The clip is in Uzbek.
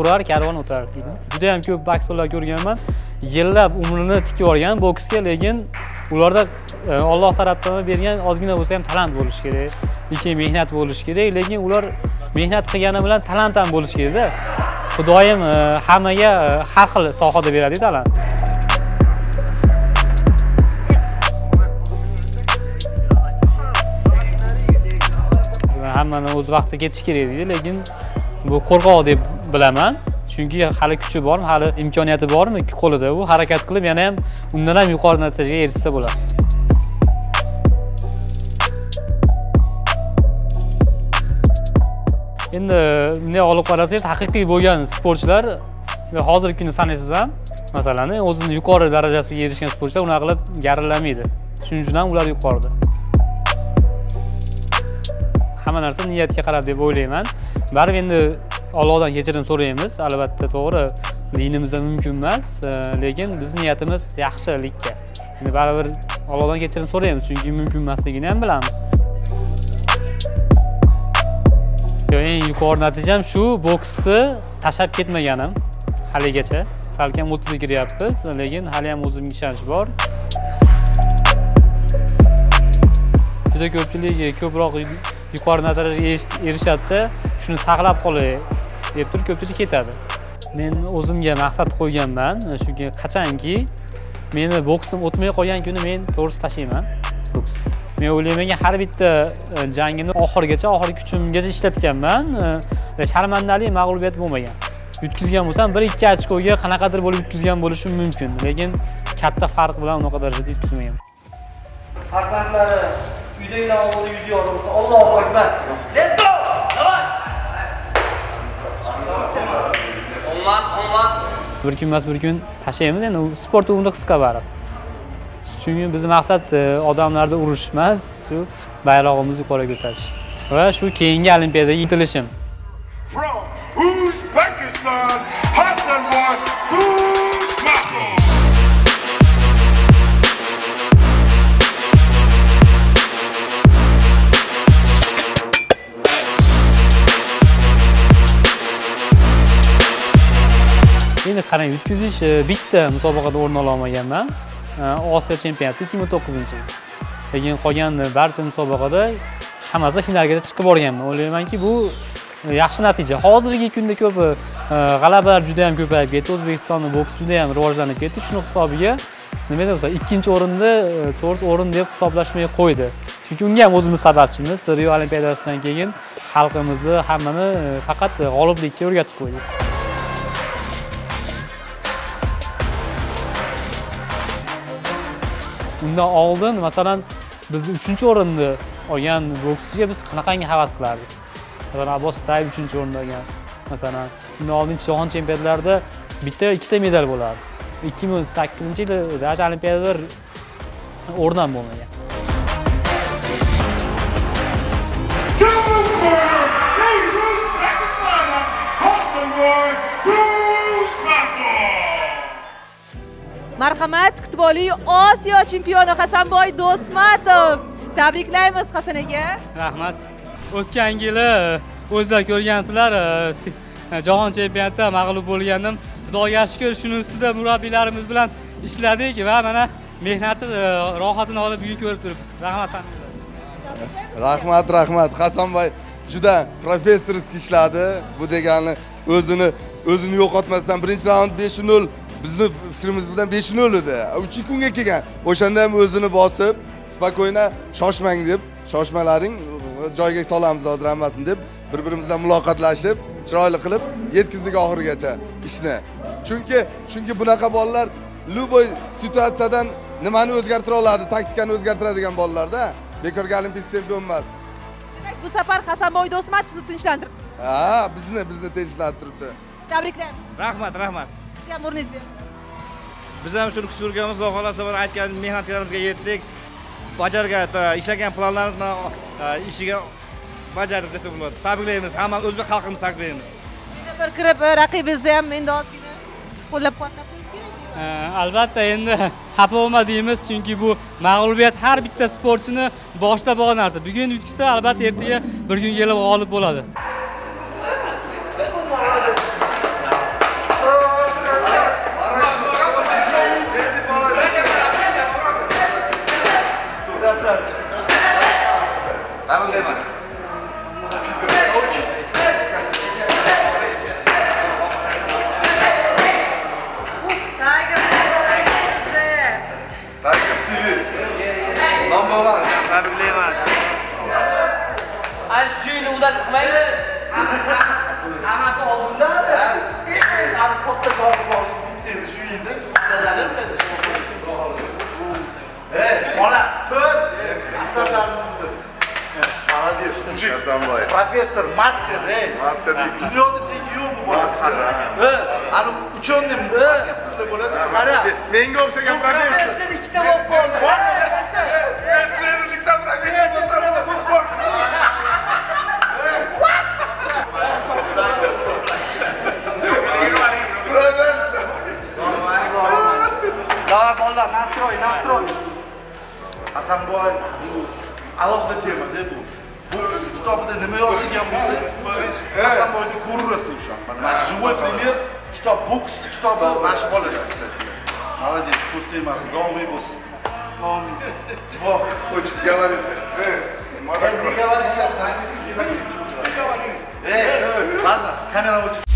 qurar karvon o'tar deydi. Juda yam ko'p boksyorlar ko'rganman. Yillab umrini tikib yuborgan boksga lekin ularda e, olloh tarafdan bergan ozgina bo'lsa ham talant bo'lishi kerak lekin mehnat bo'lishi kerak lekin ular mehnat qilgani bilan talant ham bo'lishi kerakda xudoyim e, hammaga e, har xil sohada beradi talant. Hammani o'z vaqtida ketish kerak deydi lekin bu qo'rqoq deb bilaman. Chunki hali kuchi bormi hali imkoniyati bormi ikki qo'lida? U harakat qilib yana ham undan ham yuqori natijaga erishsa bo'ladi. Endi bunday olib qarasangiz haqiqiy bo'lgan sportchilar hozirgi kunda sanaysiz ham masalan o'zini yuqori darajasiga erishgan sportchilar unaqa qilib garillamaydi shuning uchun ham ular yuqorida. Hamma narsa niyatga qarab deb o'ylayman. Baribir endi allohdan kechirim so'raymiz. Albatta to'g'ri. Dinimizda mumkin emas e, lekin biz niyatimiz yaxshilikka. Endi baribir allohdan kechirim so'raymiz chunki mumkin emasligini ham bilamiz. Eng yuqori natijam shu boksni tashlab ketmaganim haligacha. Salkam o'ttizga kiryapmiz lekin hali ham o'zimga ishonch bor. Juda ko'pchilik e, ko'proq yuqori natijaga erishadida shuni saqlab qolay deb turib ko'pchilik ketadi. Men o'zimga maqsad qo'yganman chunki qachonki meni boksim o'tmay qolgan kuni men to'g'risi tashlayman boks. Men o'ylaymanki har bitta e, jangimni oxirigacha oxirgi kuchimgacha ishlatganman e, e, sharmandali mag'lubiyat bo'lmagan. Yutkazgan bo'lsam bir ikki ochkoga qanaqadir bo'lib yutkazgan bo'lishim mumkin lekin katta farq bilan unaqa darajada yutkazmaganman farzandlari uydagilar oldida yuz yorug'sa Allohu akbar. Let's go! Давай o'nman o'nman bir kun emas bir kun tashlaymiz endi sport umri qisqa baribir chunki bizni maqsad e, odamlarni urish emas shu bayrog'imizni yuqoriga ko'tarish. Va shu keyingi olimpiadaga intilishim. From Uzbekistan, Hasanboy endi qarang yutkazish e, bitta musobaqada o'rin ola olmaganman. E, Osiyo chempionati ikki ming to'qqizinchi yil. Lekin qolgan barcha musobaqada hammasi finalgacha chiqib borganman. O'ylaymanki bu yaxshi natija. Hozirgi kunda ko'p e, g'alabalar juda yam ko'payib ketdi. O'zbekistonni boks juda yam rivojlanib ketdi. Shuni hisobiga nima deb ikkinchi o'rinni to'rt o'rin deb hisoblashmay qo'ydi. Chunki unga ham o'zimiz sababchimiz. Rio olimpiadasidan keyin xalqimizni hammani faqat g'oliblikka o'rgatib qo'ydik. Undan oldin masalan biz uchinchi o'rinni olgan bokschiga biz qanaqangi havas qilardik? Masalan abbos tayev uchinchi o'rinni olgan masalan undan oldin jahon chempionatlarida bitta ikkita medal bo'lardi. Ikki ming sakkizinchi yili даже olimpiadada o'rin ham bo'lmagan. Marhamat kutib oling osiyo chempioni hasanboy do'smatov tabriklaymiz hasan aka rahmat. O'tgan yili o'zinglar ko'rgansizlar jahon chempionatida mag'lub bo'lgandim. Xudoga shukur shuni ustida murabbiylarimiz bilan ishladik va mana mehnatni rohatini olib bugun ko'rib turibmiz. Rahmat rahmat rahmat. Hasanboy juda professorskiy ishladi. Bu degani o'zini o'zini yo'qotmasdan birinchi raund besh nol bizni fikrimiz bilan besh nol edi uchinchi kunga kelgan. O'shanda ham o'zini bosib спокойно shoshmang deb shoshmalaring joyiga solamiz hozir hammasini deb bir birimiz bilan muloqotlashib chiroyli qilib yetkazdik oxirigacha ishni. Chunki chunki bunaqa bolalar любой situatsiyadan nimani o'zgartira oladi taktikani o'zgartiradigan bolalarda bekorga olimpisk chempion emas demak bu safar hasanboy do'smatov sizni tinchlantirib ha bizni bizni tinchlantirib turibdi tabriklaymiz rahmat rahmat o'rningizni bering biz ham shuni kutib yurganmiz xudo xohlasa bir aytgan mehnatlarimizga yetdik. Bajargan ishlagan planlarimiz bilan e, ishiga bajardik desa bo'ladi tabriklaymiz hamma o'zbek xalqimizni tabriklaymiz. Endi bir kirib e, raqibingizni ham endi ozgina qo'llab quvvatlab qo'yish kerak albatta endi xafa bo'lma deymiz chunki bu mag'lubiyat har bitta sportchini boshida bo'lgan narsa. Bugun yutqizsa albatta ertaga bir kun kelib g'olib bo'ladi Hammasi oldinda. Ani katta bor. Bitta shu. Ey, bola, tur. Asablarimiz. Молодец. Hasanboy. Professor, master, ey. Master. Dunyoda tengi yo'q bu Master. Ani uchonda professorlar bo'ladi. Qara. Menga o'xshagan. Professor ikkita bo'lib qoldi. Hasanboy bu alohida tema-da bu. Boks kitobida nima yozilgan bo'lsa, Hasanboyni ko'rurasizlar o'sha. Mana живой пример kitob boks kitobi mana shu bolalar ishlatgan. Молодец, пусть emas, домый bo'lsin. Voh, Хочет говорить. не говори сейчас на английском языке. Эй, ладно, камера учит.